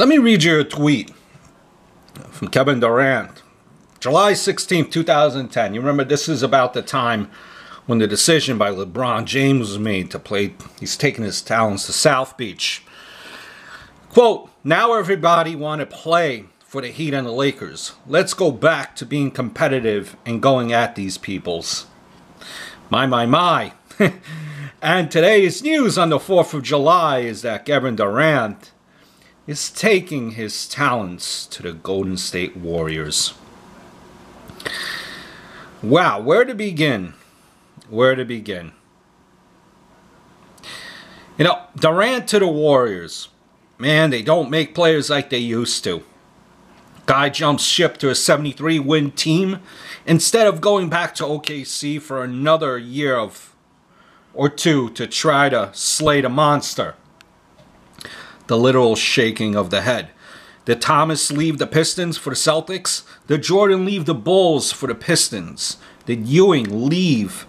Let me read you a tweet from Kevin Durant. July 16th, 2010. You remember this is about the time when the decision by LeBron James was made to play. He's taking his talents to South Beach. Quote, now everybody want to play for the Heat and the Lakers. Let's go back to being competitive and going at these peoples. My, my, my. and today's news on the 4th of July is that Kevin Durant is taking his talents to the Golden State Warriors. Wow, where to begin? Where to begin? You know, Durant to the Warriors. Man, they don't make players like they used to. Guy jumps ship to a 73 win team instead of going back to OKC for another year of or two to try to slay the monster the literal shaking of the head. Did Thomas leave the Pistons for the Celtics? Did Jordan leave the Bulls for the Pistons? Did Ewing leave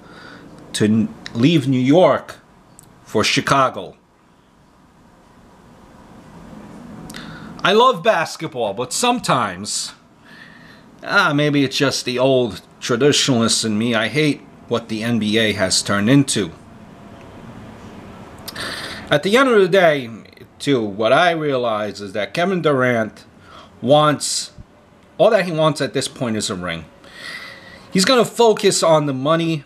to leave New York for Chicago? I love basketball, but sometimes, ah, maybe it's just the old traditionalist in me. I hate what the NBA has turned into. At the end of the day, too, what I realize is that Kevin Durant wants all that he wants at this point is a ring. He's going to focus on the money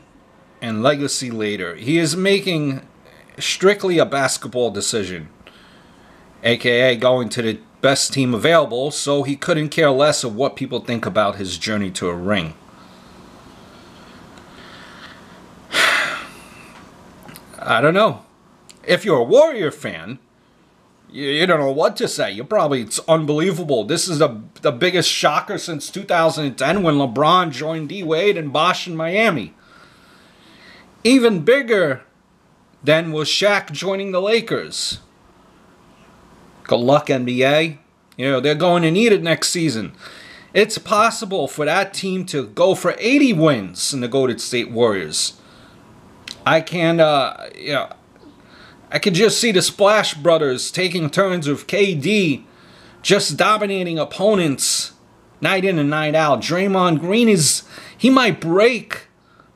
and legacy later. He is making strictly a basketball decision, aka going to the best team available, so he couldn't care less of what people think about his journey to a ring. I don't know. If you're a Warrior fan, you, you don't know what to say. You probably it's unbelievable. This is the the biggest shocker since 2010 when LeBron joined D Wade and Bosh in Miami. Even bigger than was Shaq joining the Lakers. Good luck, NBA. You know, they're going to need it next season. It's possible for that team to go for 80 wins in the Golden State Warriors. I can, uh, you know, I could just see the Splash Brothers taking turns with KD, just dominating opponents night in and night out. Draymond Green is, he might break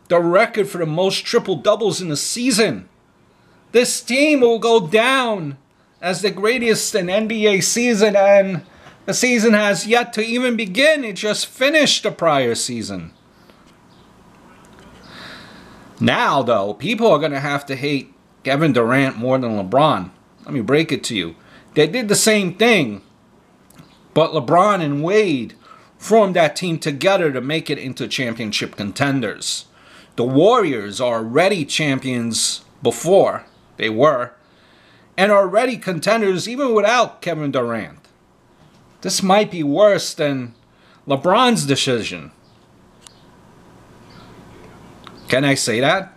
the record for the most triple doubles in the season. This team will go down as the greatest in NBA season, and the season has yet to even begin. It just finished the prior season. Now, though, people are going to have to hate Kevin Durant more than LeBron. Let me break it to you. They did the same thing, but LeBron and Wade formed that team together to make it into championship contenders. The Warriors are already champions before they were, and already contenders even without Kevin Durant. This might be worse than LeBron's decision. Can I say that?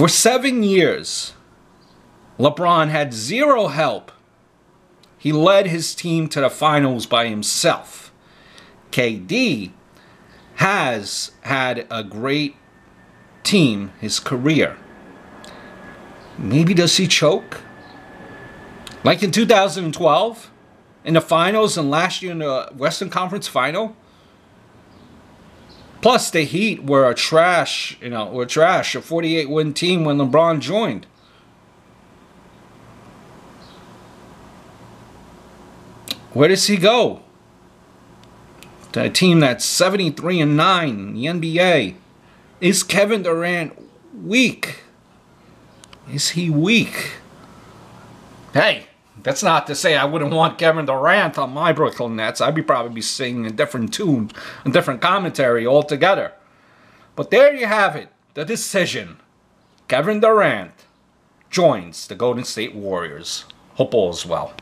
For seven years, LeBron had zero help. He led his team to the finals by himself. KD has had a great team his career. Maybe does he choke? Like in 2012 in the finals and last year in the Western Conference final? Plus, the Heat were a trash, you know, were trash, a 48 win team when LeBron joined. Where does he go? To a team that's 73 and 9 in the NBA. Is Kevin Durant weak? Is he weak? Hey, that's not to say I wouldn't want Kevin Durant on my Brooklyn Nets. I'd be probably be singing a different tune, a different commentary altogether. But there you have it, the decision. Kevin Durant joins the Golden State Warriors. Hope all is well.